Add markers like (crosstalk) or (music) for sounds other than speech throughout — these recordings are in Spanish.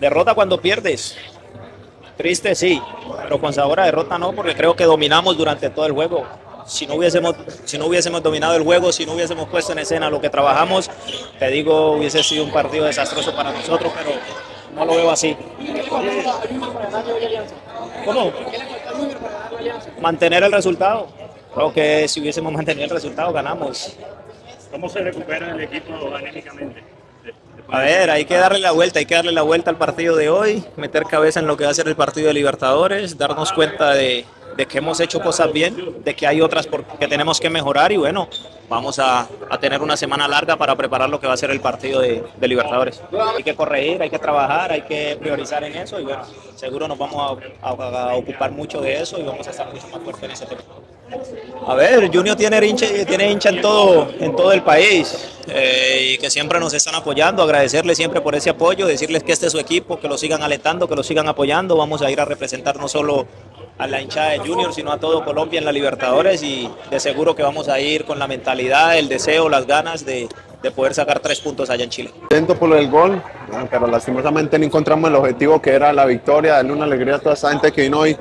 Derrota cuando pierdes. Triste sí, pero con sabor a derrota no, porque creo que dominamos durante todo el juego. Si no, hubiésemos, si no hubiésemos dominado el juego, si no hubiésemos puesto en escena lo que trabajamos, te digo, hubiese sido un partido desastroso para nosotros, pero no lo veo así. ¿Cómo? Mantener el resultado. Creo que si hubiésemos (laughs) mantenido el resultado, ganamos. ¿Cómo se recupera el equipo anímicamente? A ver, hay que darle la vuelta, hay que darle la vuelta al partido de hoy, meter cabeza en lo que va a ser el partido de Libertadores, darnos cuenta de, que hemos hecho cosas bien, de que hay otras por- que tenemos que mejorar y bueno, vamos a, tener una semana larga para preparar lo que va a ser el partido de, Libertadores. Hay que corregir, hay que trabajar, hay que priorizar en eso y bueno, seguro nos vamos a ocupar mucho de eso y vamos a estar mucho más fuertes en ese tema. A ver, Junior tiene hincha, tiene hincha en todo, en todo el país eh, y que siempre nos están apoyando. Agradecerles siempre por ese apoyo, decirles que este es su equipo, que lo sigan alentando, que lo sigan apoyando. Vamos a ir a representar no solo a la hinchada de Junior, sino a todo Colombia en la Libertadores y de seguro que vamos a ir con la mentalidad, el deseo, las ganas de, de poder sacar tres puntos allá en Chile. Contento por el gol, pero lastimosamente no encontramos el objetivo que era la victoria, darle una alegría a toda esa gente que vino hoy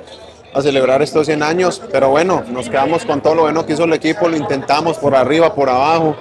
a celebrar estos 100 años. Pero bueno, nos quedamos con todo lo bueno que hizo el equipo, lo intentamos por arriba, por abajo.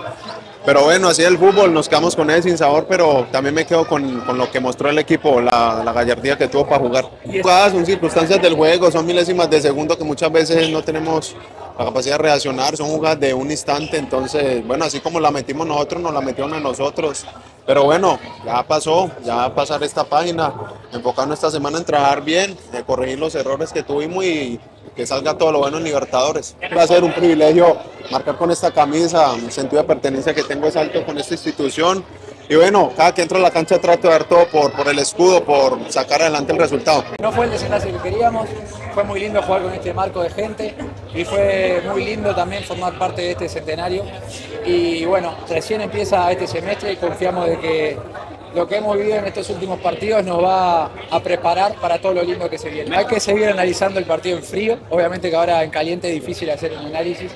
Pero bueno, así es el fútbol, nos quedamos con él sin sabor, pero también me quedo con, con lo que mostró el equipo, la, la gallardía que tuvo para jugar. Jugadas son circunstancias del juego, son milésimas de segundo que muchas veces no tenemos la capacidad de reaccionar, son jugadas de un instante, entonces, bueno, así como la metimos nosotros, nos la metieron a nosotros. Pero bueno, ya pasó, ya va a pasar esta página, enfocarnos esta semana en trabajar bien, de corregir los errores que tuvimos y que salga todo lo bueno en Libertadores. Va a ser un privilegio marcar con esta camisa, el sentido de pertenencia que tengo es alto con esta institución. Y bueno, cada que entro a la cancha trato de dar todo por, por el escudo, por sacar adelante el resultado. No fue el desenlace que queríamos, fue muy lindo jugar con este marco de gente y fue muy lindo también formar parte de este centenario. Y bueno, recién empieza este semestre y confiamos de que lo que hemos vivido en estos últimos partidos nos va a preparar para todo lo lindo que se viene. Hay que seguir analizando el partido en frío, obviamente que ahora en caliente es difícil hacer un análisis,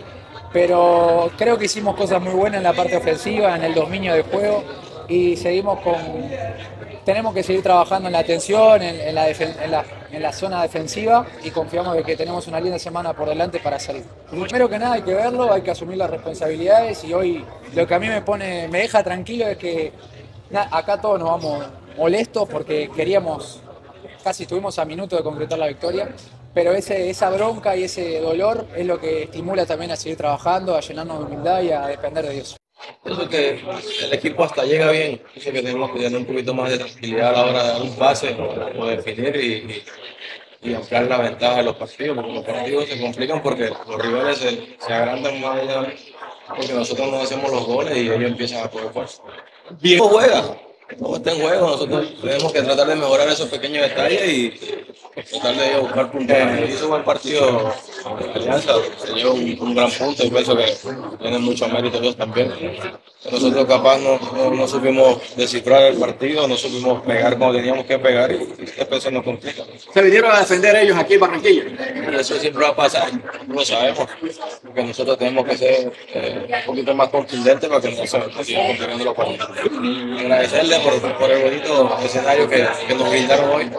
pero creo que hicimos cosas muy buenas en la parte ofensiva, en el dominio del juego y seguimos con... Tenemos que seguir trabajando en la atención, en, la, en la- en la zona defensiva y confiamos de que tenemos una linda semana por delante para salir. Primero que nada hay que verlo, hay que asumir las responsabilidades y hoy lo que a mí me pone, me deja tranquilo es que acá todos nos vamos molestos porque queríamos, casi estuvimos a minuto de concretar la victoria, pero ese, esa bronca y ese dolor es lo que estimula también a seguir trabajando, a llenarnos de humildad y a depender de Dios. Pienso que el equipo hasta llega bien. Pienso que tenemos que tener un poquito más de tranquilidad a la hora de dar un pase o definir y, y, y ampliar la ventaja de los partidos. Porque los partidos se complican porque los rivales se, se agrandan más allá porque nosotros no hacemos los goles y ellos empiezan a poder fuerza. Bien juega, todo está en juego. Nosotros tenemos que tratar de mejorar esos pequeños detalles y tratar de buscar puntos. Hizo buen partido Alianza, se llevó un, un gran punto y pienso que tienen mucho mérito ellos también. Nosotros capaz no, no, no supimos descifrar el partido, no supimos pegar como teníamos que pegar y, y después se nos complica. Se vinieron a defender ellos aquí en Barranquilla. Eso siempre va a pasar, no lo sabemos, porque nosotros tenemos que ser eh, un poquito más contundentes para que no se sigan complicando los partidos. Agradecerles por, por el bonito escenario que, que nos brindaron hoy.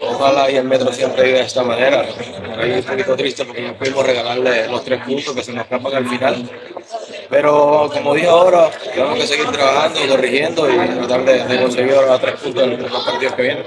Ojalá y el metro siempre viva de esta manera. Por ahí un poquito triste porque no pudimos regalarle los tres puntos que se nos escapan al final. Pero como dije ahora, tenemos que seguir trabajando, corrigiendo y tratar de, de conseguir ahora tres puntos en los partidos que vienen.